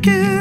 give